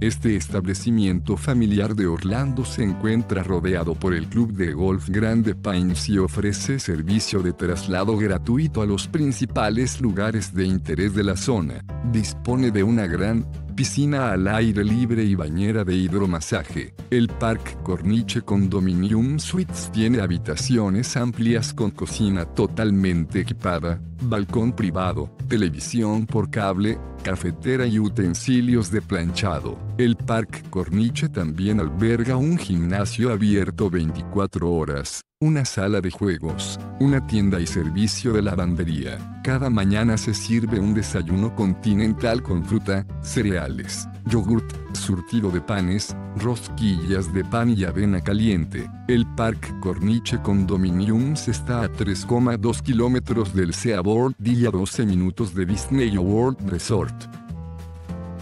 Este establecimiento familiar de Orlando se encuentra rodeado por el Club de Golf Grande Pines y ofrece servicio de traslado gratuito a los principales lugares de interés de la zona. Dispone de una gran piscina al aire libre y bañera de hidromasaje. El Park Corniche Condominium Suites tiene habitaciones amplias con cocina totalmente equipada, balcón privado, televisión por cable, cafetera y utensilios de planchado. El Park Corniche también alberga un gimnasio abierto 24 horas, una sala de juegos, una tienda y servicio de lavandería. Cada mañana se sirve un desayuno continental con fruta, cereales, yogurt, surtido de panes, rosquillas de pan y avena caliente. El Parque Corniche Condominiums está a 3,2 kilómetros del Seaboard y a 12 minutos de Disney World Resort.